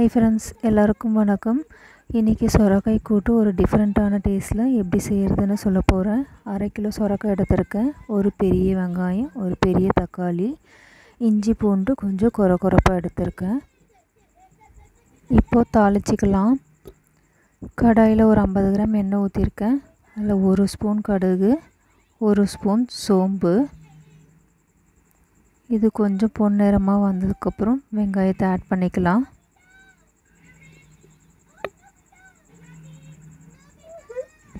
Hi friends எல்லாருக்கும் வணக்கம். இன்றைக்கி சொரக்காய் கூட்டு ஒரு டிஃப்ரெண்ட்டான டேஸ்ட்டில் எப்படி செய்கிறதுன்னு சொல்ல போகிறேன் அரை கிலோ சொரக்காய் எடுத்திருக்கேன். ஒரு பெரிய வெங்காயம் ஒரு பெரிய தக்காளி இஞ்சி பூண்டு கொஞ்சம் கொர கொரப்பாக எடுத்திருக்கேன். இப்போது தாளிச்சிக்கலாம். கடாயில் ஒரு ஐம்பது கிராம் எண்ணெய் ஊற்றிருக்கேன் அதில் ஒரு ஸ்பூன் கடுகு ஒரு ஸ்பூன் சோம்பு. இது கொஞ்சம் பொன்னிறமாக வந்ததுக்கப்புறம் வெங்காயத்தை ஆட் பண்ணிக்கலாம்.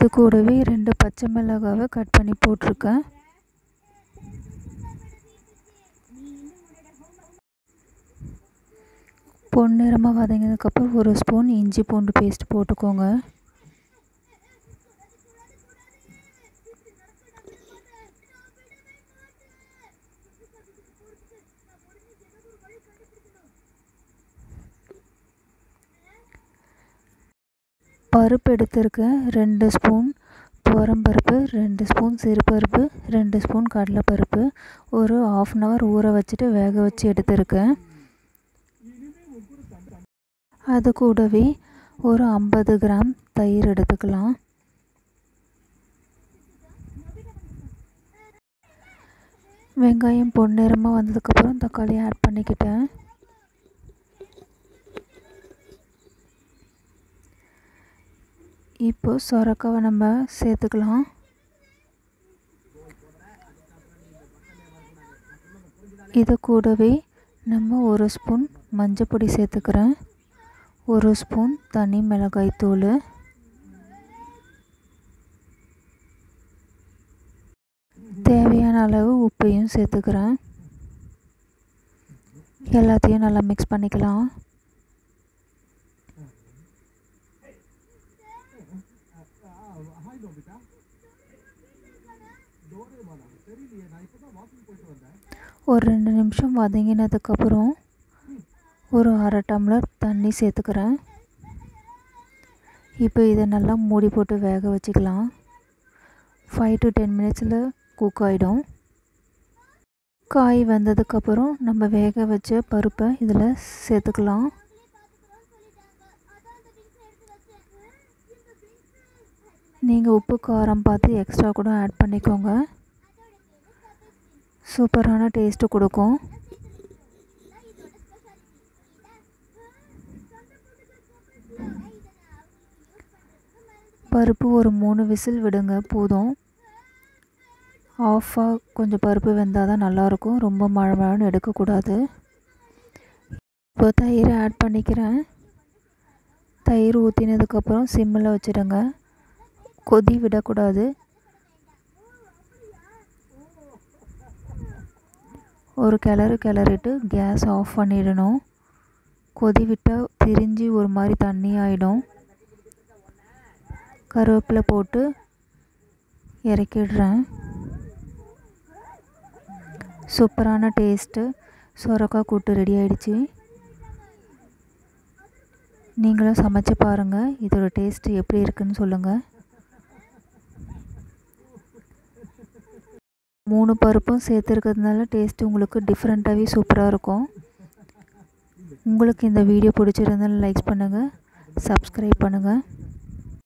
இது கூடவே ரெண்டு பச்சை மிளகாவை கட் பண்ணி போட்டிருக்கேன். பொன்னிறமாக வதங்கினதுக்கப்புறம் ஒரு ஸ்பூன் இஞ்சி பூண்டு பேஸ்ட் போட்டுக்கோங்க. பருப்பு எடுத்திருக்கேன் ரெண்டு ஸ்பூன் துவரம்பருப்பு ரெண்டு ஸ்பூன் சிறுபருப்பு ரெண்டு ஸ்பூன் கடலைப்பருப்பு. ஒரு ஆஃப் அன் ஹவர் ஊற வச்சுட்டு வேக வச்சு எடுத்திருக்கேன் அது கூடவே ஒரு ஐம்பது கிராம் தயிர் எடுத்துக்கலாம். வெங்காயம் பொன்னிறமாக வந்ததுக்கப்புறம் தக்காளி ஆட் பண்ணிக்கிட்டேன். இப்போ சொரக்காவை நம்ம சேர்த்துக்கலாம். இது கூடவே நம்ம ஒரு ஸ்பூன் மஞ்சப்பொடி சேர்த்துக்கிறேன். ஒரு ஸ்பூன் தனி மிளகாய் தூள். தேவையான அளவு உப்பையும் சேர்த்துக்கிறேன். எல்லாத்தையும் நல்லா மிக்ஸ் பண்ணிக்கலாம். ஒரு ரெண்டு நிமிஷம் வதங்கினதுக்கப்புறம் ஒரு அரை டம்ளர் தண்ணி சேர்த்துக்கிறேன். இப்போ இதை நல்லா மூடி போட்டு வேக வச்சுக்கலாம். ஃபைவ் டு டென் மினிட்ஸில் குக் ஆகிடும் காய் வந்ததுக்கப்புறம் நம்ம வேக வச்ச பருப்பை இதில் சேர்த்துக்கலாம். நீங்கள் உப்பு காரம் பார்த்து எக்ஸ்ட்ரா கூட ஆட் பண்ணிக்கோங்க. சூப்பரான டேஸ்ட்டு கொடுக்கும். பருப்பு ஒரு மூணு விசில் விடுங்க போதும். ஆஃபாக கொஞ்சம் பருப்பு வெந்தால் தான் நல்லாயிருக்கும். ரொம்ப மழை மழைன்னு எடுக்கக்கூடாது. இப்போ தயிர் ஆட் பண்ணிக்கிறேன். தயிர் ஊற்றினதுக்கப்புறம் சிம்மில் வச்சுடுங்க. கொதி விடக்கூடாது. ஒரு கிளறு கிளறிட்டு கேஸ் ஆஃப் பண்ணிடணும். கொதி விட்டால் திரிஞ்சு ஒரு மாதிரி தண்ணி ஆகிடும் கருவேப்பிலை போட்டு இறக்கிடுறேன். சூப்பரான டேஸ்ட்டு. சொரக்காய் கூட்டு ரெடி ஆகிடுச்சி நீங்களும் சமைச்சு பாருங்கள் இதோட டேஸ்ட்டு எப்படி இருக்குதுன்னு சொல்லுங்கள் மூணு பருப்பும் சேர்த்துருக்கிறதுனால டேஸ்ட்டு உங்களுக்கு டிஃப்ரெண்ட்டாகவே சூப்பராக இருக்கும். உங்களுக்கு இந்த வீடியோ பிடிச்சிருந்தாலும் லைக் பண்ணுங்கள் சப்ஸ்கிரைப் பண்ணுங்கள்